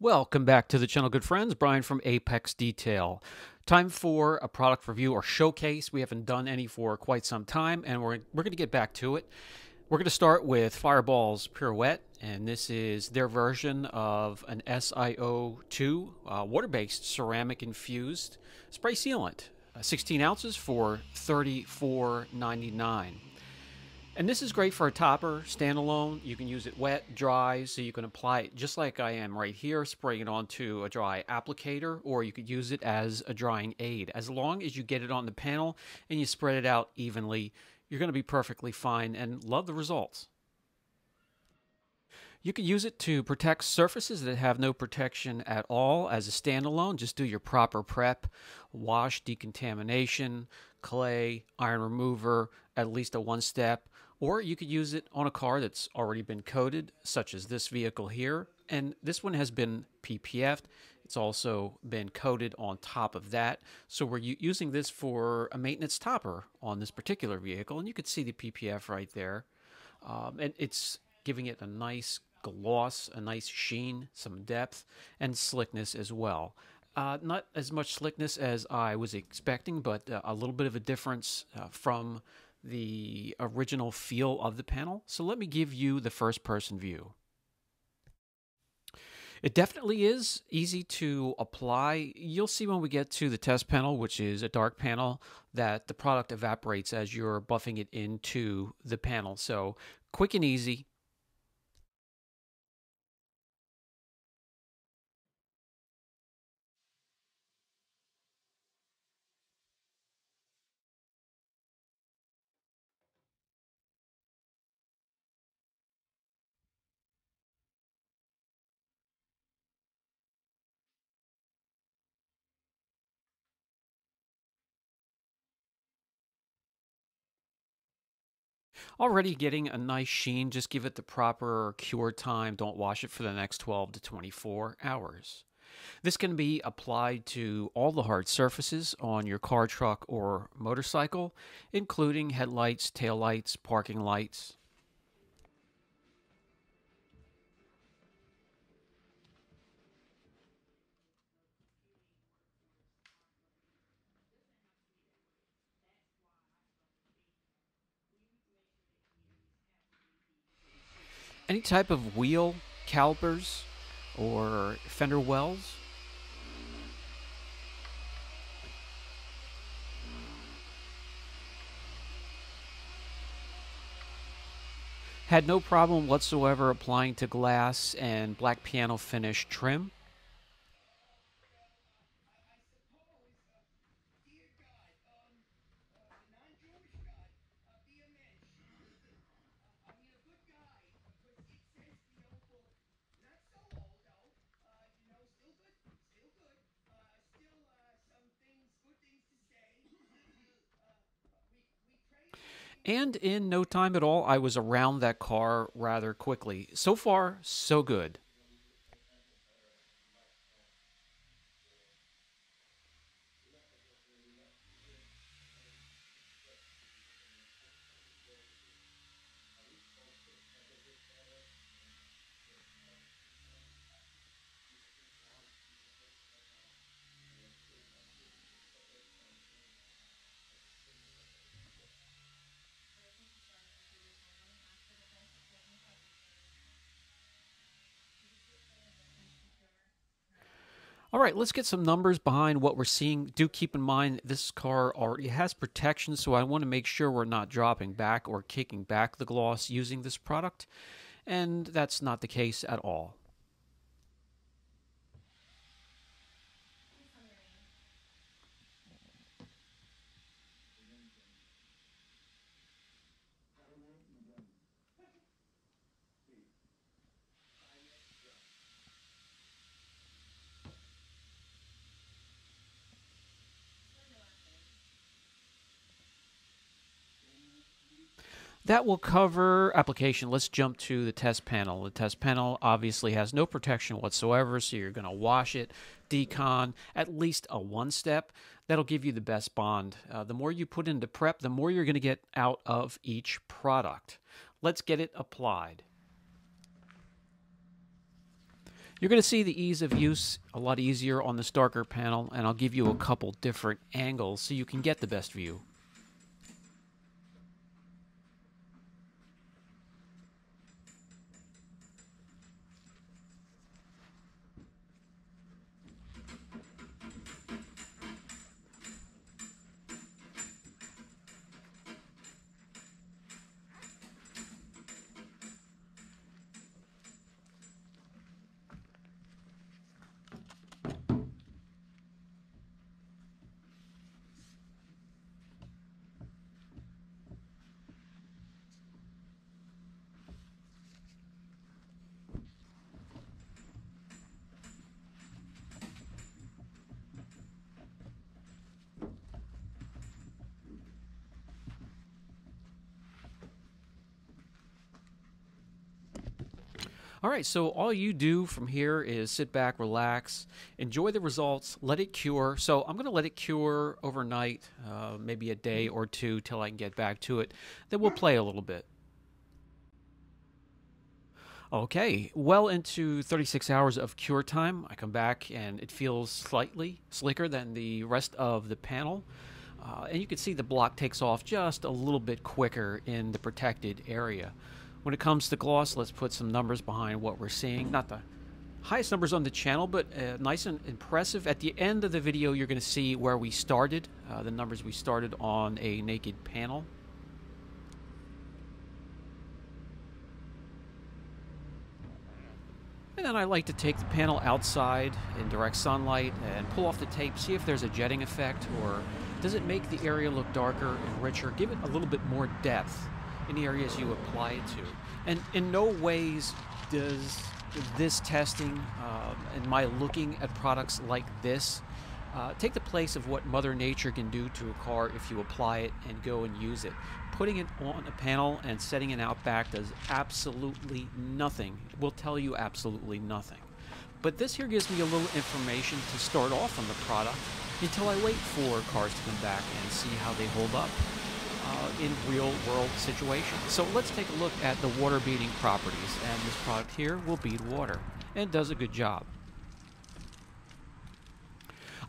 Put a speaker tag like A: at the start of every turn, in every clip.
A: Welcome back to the channel, good friends. Brian from Apex Detail. Time for a product review or showcase. We haven't done any for quite some time, and we're, we're going to get back to it. We're going to start with Fireball's Pirouette, and this is their version of an SiO2 uh, water-based ceramic infused spray sealant. Uh, 16 ounces for $34.99. And this is great for a topper, standalone. You can use it wet, dry, so you can apply it just like I am right here, spraying it onto a dry applicator, or you could use it as a drying aid. As long as you get it on the panel and you spread it out evenly, you're going to be perfectly fine and love the results. You can use it to protect surfaces that have no protection at all as a standalone. Just do your proper prep, wash, decontamination, clay, iron remover, at least a one step. Or you could use it on a car that's already been coated, such as this vehicle here. And this one has been PPF'd. It's also been coated on top of that. So we're using this for a maintenance topper on this particular vehicle. And you could see the PPF right there. Um, and it's giving it a nice gloss, a nice sheen, some depth, and slickness as well. Uh, not as much slickness as I was expecting, but uh, a little bit of a difference uh, from the original feel of the panel. So let me give you the first person view. It definitely is easy to apply. You'll see when we get to the test panel, which is a dark panel, that the product evaporates as you're buffing it into the panel. So quick and easy, Already getting a nice sheen, just give it the proper cure time. Don't wash it for the next 12 to 24 hours. This can be applied to all the hard surfaces on your car, truck, or motorcycle, including headlights, taillights, parking lights. Any type of wheel calipers or fender wells. Had no problem whatsoever applying to glass and black piano finish trim. And in no time at all, I was around that car rather quickly. So far, so good. All right, let's get some numbers behind what we're seeing. Do keep in mind this car already has protection, so I want to make sure we're not dropping back or kicking back the gloss using this product, and that's not the case at all. That will cover application. Let's jump to the test panel. The test panel obviously has no protection whatsoever, so you're going to wash it, decon, at least a one step. That'll give you the best bond. Uh, the more you put into prep, the more you're going to get out of each product. Let's get it applied. You're going to see the ease of use a lot easier on the Starker panel, and I'll give you a couple different angles so you can get the best view. All right, so all you do from here is sit back, relax, enjoy the results, let it cure. So I'm going to let it cure overnight, uh, maybe a day or two till I can get back to it. Then we'll play a little bit. Okay, well into 36 hours of cure time, I come back and it feels slightly slicker than the rest of the panel. Uh, and you can see the block takes off just a little bit quicker in the protected area. When it comes to gloss, let's put some numbers behind what we're seeing. Not the highest numbers on the channel, but uh, nice and impressive. At the end of the video, you're going to see where we started, uh, the numbers we started on a naked panel. And then I like to take the panel outside in direct sunlight and pull off the tape, see if there's a jetting effect or does it make the area look darker and richer, give it a little bit more depth in areas you apply it to. And in no ways does this testing um, and my looking at products like this uh, take the place of what Mother Nature can do to a car if you apply it and go and use it. Putting it on a panel and setting it out back does absolutely nothing. It will tell you absolutely nothing. But this here gives me a little information to start off on the product until I wait for cars to come back and see how they hold up uh, in real world situations. So let's take a look at the water beading properties and this product here will bead water and does a good job.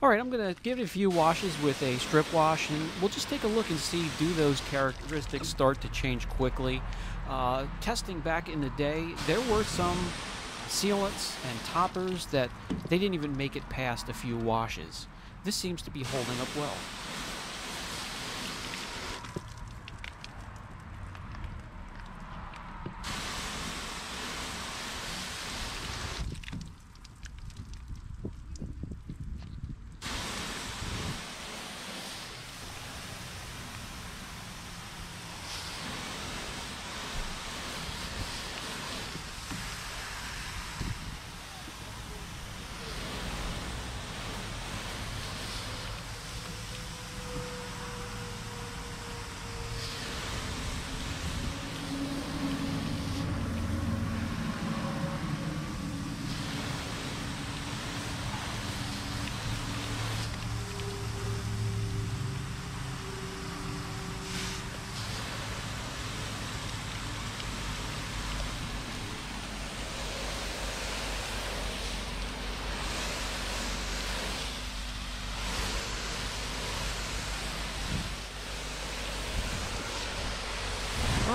A: Alright, I'm going to give it a few washes with a strip wash and we'll just take a look and see do those characteristics start to change quickly. Uh, testing back in the day, there were some sealants and toppers that they didn't even make it past a few washes. This seems to be holding up well.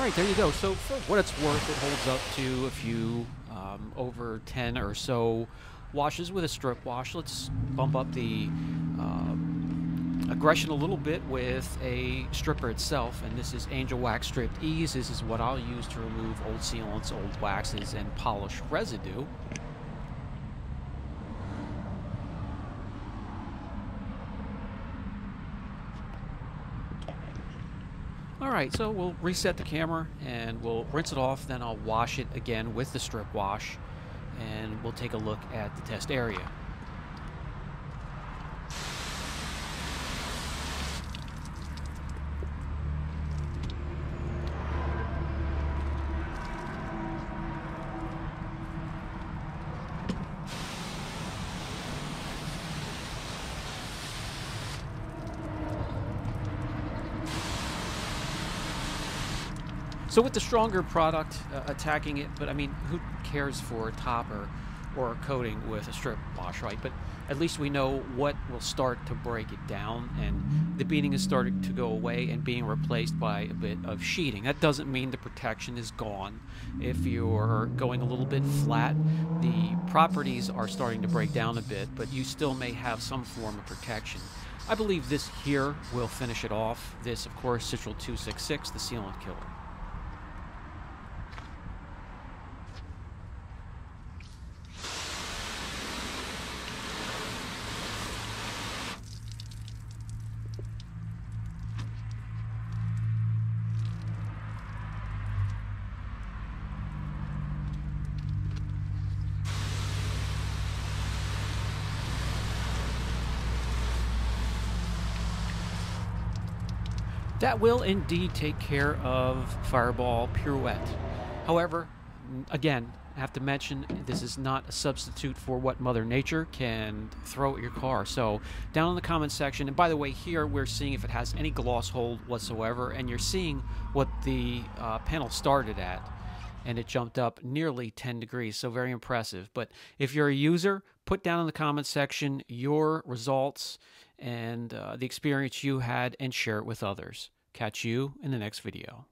A: Right, there you go. So for what it's worth, it holds up to a few um, over 10 or so washes with a strip wash. Let's bump up the uh, aggression a little bit with a stripper itself. And this is Angel Wax Stripped Ease. This is what I'll use to remove old sealants, old waxes, and polish residue. Alright, so we'll reset the camera and we'll rinse it off, then I'll wash it again with the strip wash and we'll take a look at the test area. So with the stronger product uh, attacking it, but I mean, who cares for a topper or a coating with a strip wash, right? But at least we know what will start to break it down, and the beading is starting to go away and being replaced by a bit of sheeting. That doesn't mean the protection is gone. If you're going a little bit flat, the properties are starting to break down a bit, but you still may have some form of protection. I believe this here will finish it off. This, of course, Citral 266, the sealant killer. That will indeed take care of Fireball Pirouette. However, again, I have to mention this is not a substitute for what Mother Nature can throw at your car. So, down in the comments section, and by the way, here we're seeing if it has any gloss hold whatsoever, and you're seeing what the uh, panel started at, and it jumped up nearly 10 degrees. So, very impressive. But if you're a user, put down in the comments section your results and uh, the experience you had and share it with others. Catch you in the next video.